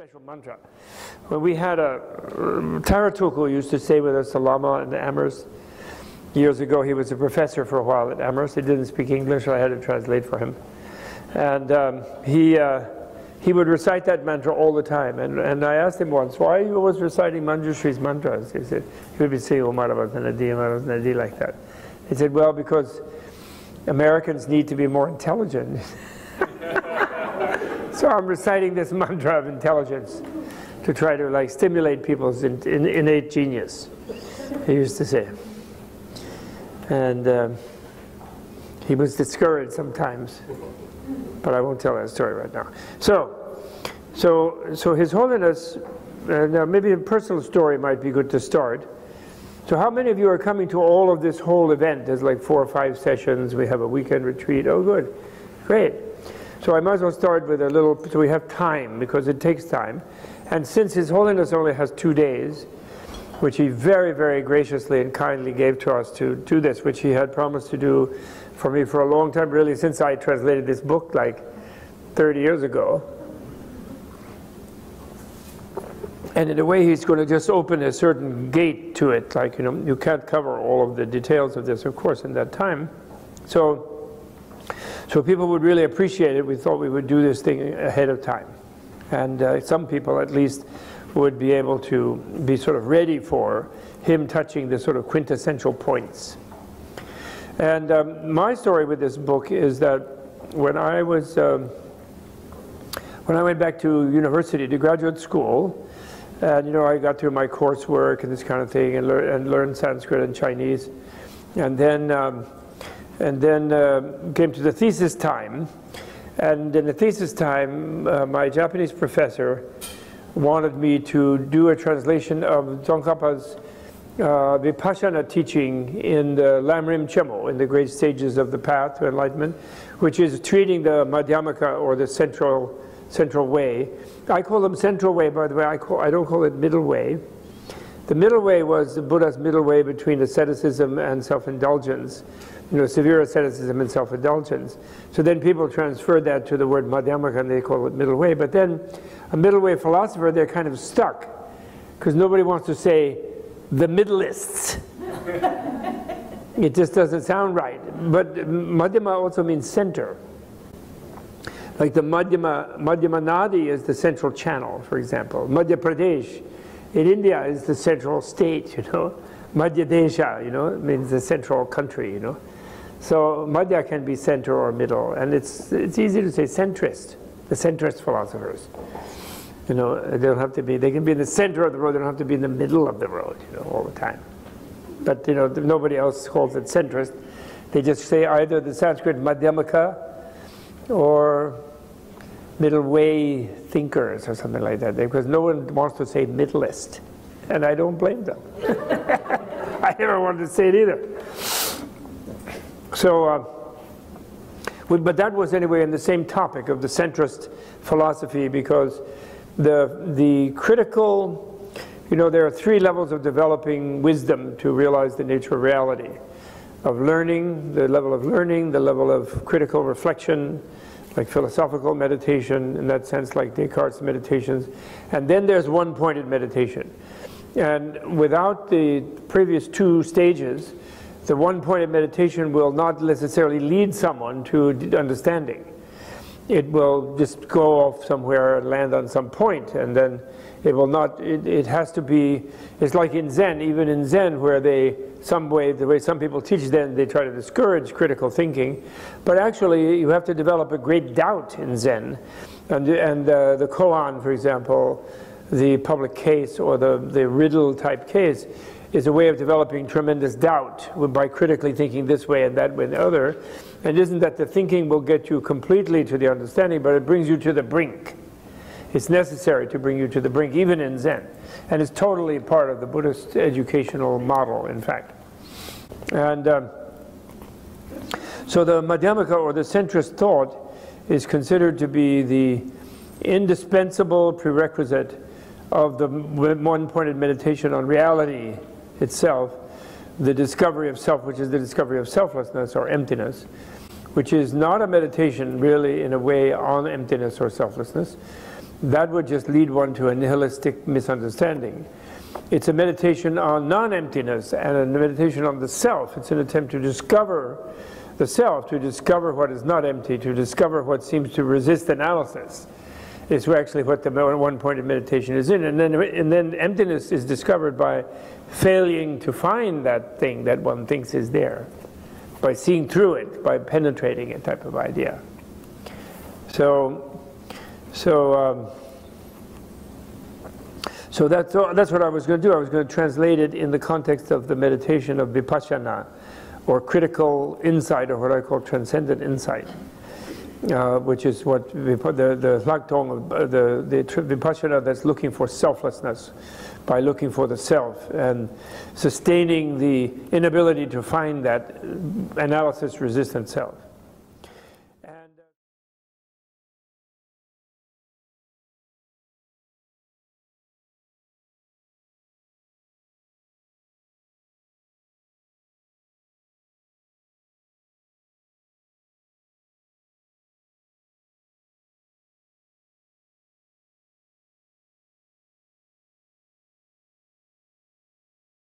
special mantra. When we had a, Tara Tulku used to stay with us, the Lama in Amherst. Years ago, he was a professor for a while at Amherst. He didn't speak English, so I had to translate for him. And um, he, uh, he would recite that mantra all the time. And, and I asked him once, why are you always reciting Manjushri's mantras? He said, he would be saying, oh, Nadi, Nadi, like that. He said, well, because Americans need to be more intelligent. So I'm reciting this mantra of intelligence to try to like stimulate people's in, in, innate genius. He used to say, and um, he was discouraged sometimes, but I won't tell that story right now. So, so, so His Holiness. Uh, now maybe a personal story might be good to start. So how many of you are coming to all of this whole event? There's like four or five sessions. We have a weekend retreat. Oh, good. Great. So I might as well start with a little, so we have time, because it takes time. And since His Holiness only has two days, which he very, very graciously and kindly gave to us to do this, which he had promised to do for me for a long time, really since I translated this book like 30 years ago. And in a way, he's going to just open a certain gate to it. Like, you know, you can't cover all of the details of this, of course, in that time. So so people would really appreciate it. We thought we would do this thing ahead of time. And uh, some people at least would be able to be sort of ready for him touching the sort of quintessential points. And um, my story with this book is that when I was, um, when I went back to university, to graduate school, and you know, I got through my coursework and this kind of thing and, lear and learned Sanskrit and Chinese. And then um, and then uh, came to the thesis time. And in the thesis time, uh, my Japanese professor wanted me to do a translation of Tsongkhapa's uh, Vipassana teaching in the Lamrim Chenmo, in the great stages of the path to enlightenment, which is treating the Madhyamaka or the central central way. I call them central way, by the way. I, call, I don't call it middle way. The middle way was the Buddha's middle way between asceticism and self-indulgence you know, severe asceticism and self-indulgence. So then people transferred that to the word madhyamaka and they call it middle way. But then a middle way philosopher, they're kind of stuck because nobody wants to say the middleists. it just doesn't sound right. But madhyama also means center. Like the Madhyama, Madhyama Nadi is the central channel, for example. Madhya Pradesh in India is the central state, you know. Madhya Desha, you know, means the central country, you know. So Madhya can be center or middle, and it's, it's easy to say centrist, the centrist philosophers. You know, they don't have to be, they can be in the center of the road, they don't have to be in the middle of the road, you know, all the time. But, you know, nobody else calls it centrist. They just say either the Sanskrit Madhyamaka or middle way thinkers or something like that, because no one wants to say middleist, and I don't blame them. I never wanted to say it either. So, uh, but that was anyway in the same topic of the centrist philosophy because the, the critical, you know, there are three levels of developing wisdom to realize the nature of reality. Of learning, the level of learning, the level of critical reflection, like philosophical meditation, in that sense, like Descartes' meditations. And then there's one pointed meditation. And without the previous two stages, the one pointed meditation will not necessarily lead someone to understanding. It will just go off somewhere and land on some point, and then it will not, it, it has to be, it's like in Zen, even in Zen, where they, some way, the way some people teach Zen, they try to discourage critical thinking, but actually you have to develop a great doubt in Zen. And, and uh, the koan, for example, the public case or the, the riddle type case, is a way of developing tremendous doubt by critically thinking this way and that way and the other. And isn't that the thinking will get you completely to the understanding, but it brings you to the brink. It's necessary to bring you to the brink, even in Zen. And it's totally part of the Buddhist educational model, in fact. And um, so the Madhyamaka, or the centrist thought, is considered to be the indispensable prerequisite of the one-pointed meditation on reality itself, the discovery of self, which is the discovery of selflessness or emptiness, which is not a meditation really in a way on emptiness or selflessness. that would just lead one to a nihilistic misunderstanding. It's a meditation on non-emptiness and a meditation on the self. It's an attempt to discover the self, to discover what is not empty, to discover what seems to resist analysis. Is actually what the one point of meditation is in. And then, and then emptiness is discovered by failing to find that thing that one thinks is there, by seeing through it, by penetrating it type of idea. So, so, um, so that's, that's what I was going to do. I was going to translate it in the context of the meditation of vipassana, or critical insight, or what I call transcendent insight. Uh, which is what the the Lagtong, uh, the the vipassana that's looking for selflessness, by looking for the self and sustaining the inability to find that analysis-resistant self.